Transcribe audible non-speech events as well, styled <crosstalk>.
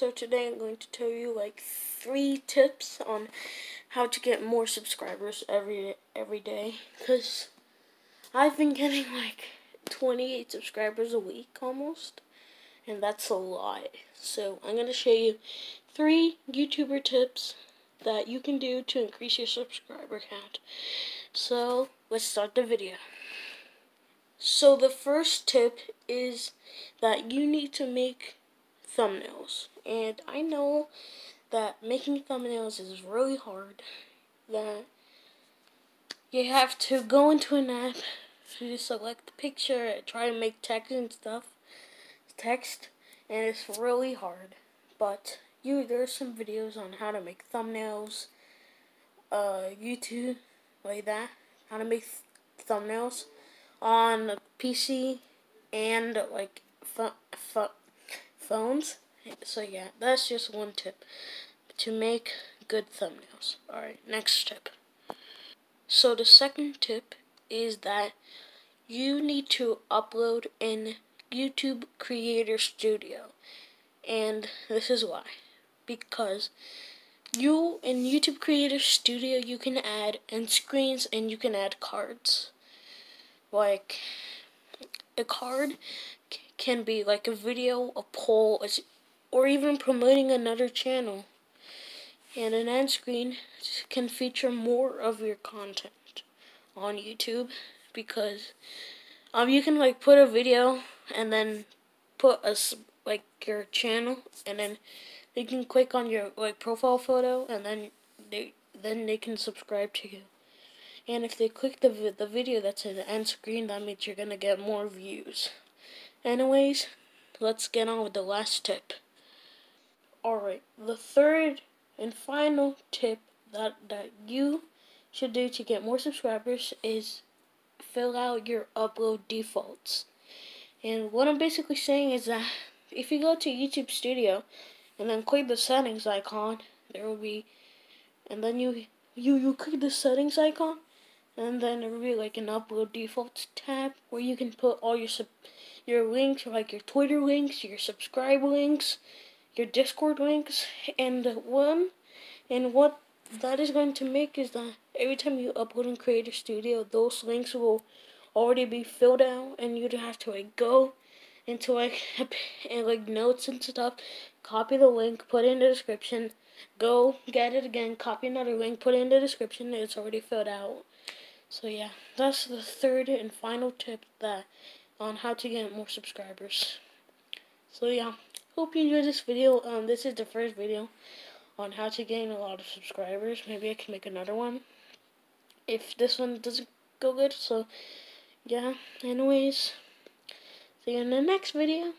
So today I'm going to tell you like three tips on how to get more subscribers every every day cuz I've been getting like 28 subscribers a week almost and that's a lot. So I'm going to show you three YouTuber tips that you can do to increase your subscriber count. So let's start the video. So the first tip is that you need to make thumbnails. And I know that making thumbnails is really hard. That you have to go into an app, you select the picture, and try to make text and stuff, text, and it's really hard. But you there's some videos on how to make thumbnails, uh, YouTube, like that, how to make th thumbnails on PC and like phones. So yeah, that's just one tip to make good thumbnails. Alright, next tip. So the second tip is that you need to upload in YouTube Creator Studio. And this is why. Because you in YouTube Creator Studio you can add end screens and you can add cards. Like a card can be like a video, a poll, or even promoting another channel. And an end screen can feature more of your content on YouTube because um you can like put a video and then put a like your channel and then they can click on your like profile photo and then they then they can subscribe to you. And if they click the the video that's in the end screen, that means you're gonna get more views. Anyways, let's get on with the last tip. Alright, the third and final tip that, that you should do to get more subscribers is fill out your upload defaults. And what I'm basically saying is that if you go to YouTube Studio and then click the settings icon, there will be, and then you you you click the settings icon, and then there will be like an upload defaults tab where you can put all your sub your links, like your Twitter links, your subscribe links, your Discord links, and one, and what that is going to make is that every time you upload in Creator Studio, those links will already be filled out, and you'd have to like go into like <laughs> and like notes and stuff, copy the link, put it in the description, go get it again, copy another link, put it in the description, it's already filled out. So yeah, that's the third and final tip that on how to get more subscribers. So yeah, hope you enjoyed this video. Um, this is the first video on how to gain a lot of subscribers. Maybe I can make another one if this one doesn't go good. So yeah, anyways, see you in the next video.